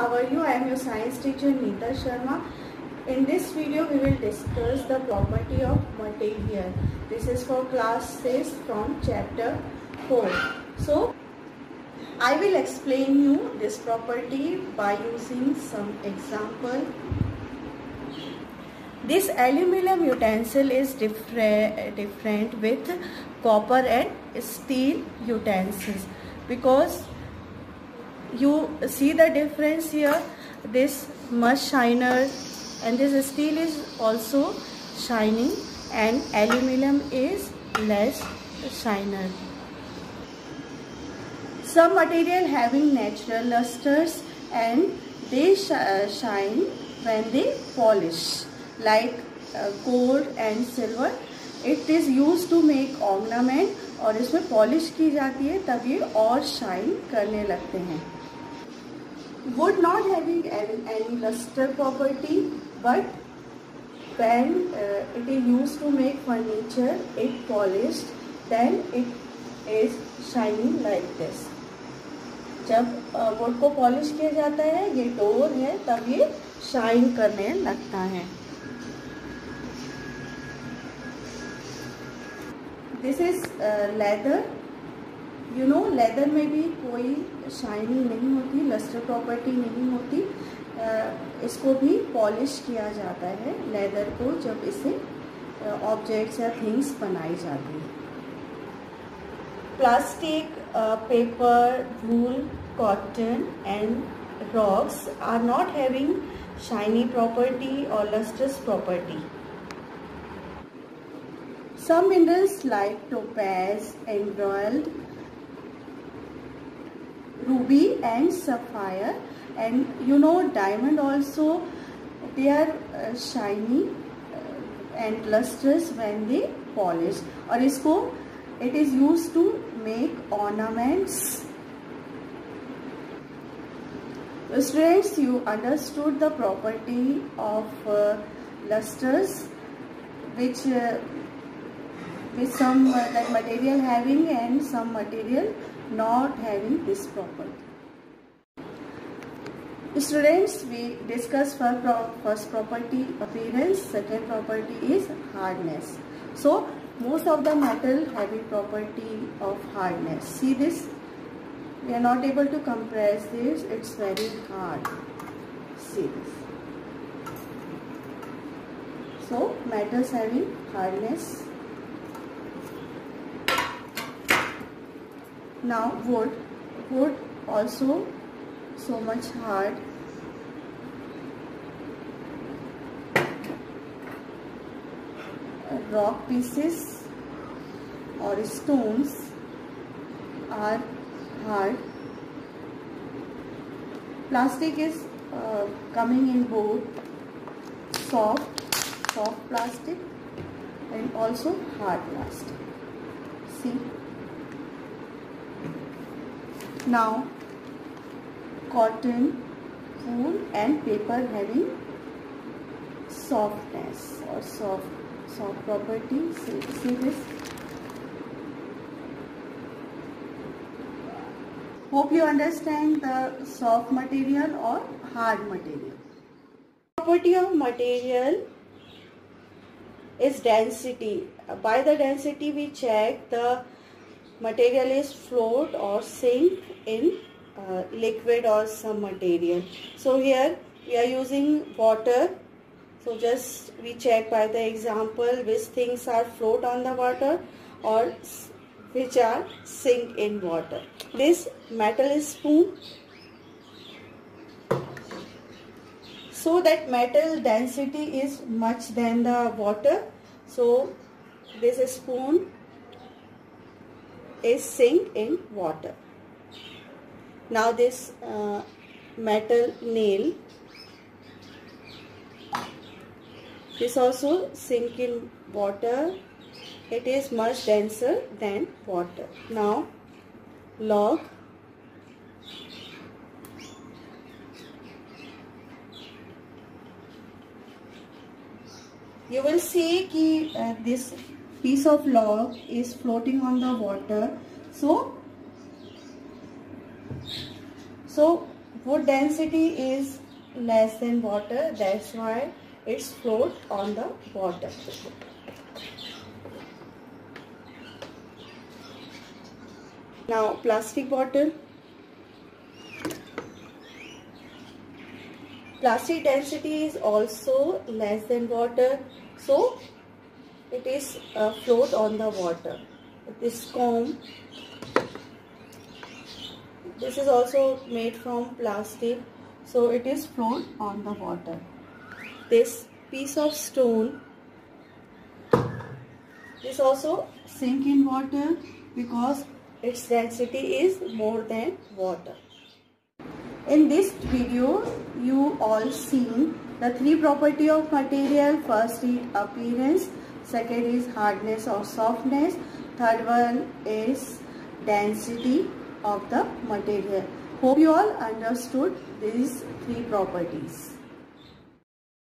how are you? I am your science teacher Neeta Sharma. In this video we will discuss the property of material. This is for class 6 from chapter 4. So I will explain you this property by using some example. This aluminum utensil is different, different with copper and steel utensils because you see the difference here this much shiner and this steel is also shining and aluminum is less shiner some material having natural lusters and they sh uh, shine when they polish like uh, gold and silver it is used to make ornament और इसमें polish की जाती है तब ये और shine करने लगते हैं wood not having any, any luster property but when uh, it is used to make furniture it polished then it is shining like this जब वुड को पॉलिश किया जाता है ये डोर है तब ये शाइन करने लगता है this is leather you know leather में भी कोई शाइनिंग नहीं होती लस्टर प्रॉपर्टी नहीं होती। इसको भी पॉलिश किया जाता है लेदर को, जब इसे ऑब्जेक्ट्स या थिंग्स बनाई जाती है। Plastic paper wool cotton and rocks are not having shiny property और lustres property some minerals like topaz, emerald ruby and sapphire. And you know diamond also they are uh, shiny uh, and lustrous when they polish or isko it is used to make ornaments. Students you understood the property of uh, lusters which uh, with some uh, that material having and some material not having this property. Students, we discuss first, property appearance, second property is hardness. So, most of the metal having property of hardness. See this? We are not able to compress this, it's very hard. See this. So, metals having hardness now wood. Wood also so much hard. Rock pieces or stones are hard. Plastic is uh, coming in both. Soft soft plastic and also hard plastic. See now cotton, wool and paper having softness or soft soft property. See, see this. Hope you understand the soft material or hard material. Property of material is density. By the density we check the material is float or sink in uh, liquid or some material. So here we are using water. So just we check by the example which things are float on the water or which are sink in water. This metal spoon. So that metal density is much than the water. So this spoon is sink in water. Now this uh, metal nail, this also sink in water. It is much denser than water. Now log you will see कि uh, this piece of log is floating on the water. So so wood density is less than water? That's why it's float on the water. Now plastic bottle. Plastic density is also less than water. So it is uh, float on the water. This comb. This is also made from plastic so it is float on the water. This piece of stone this also sink in water because its density is more than water. In this video you all seen the three property of material. First is appearance second is hardness or softness. Third one is density of the material. Hope you all understood these three properties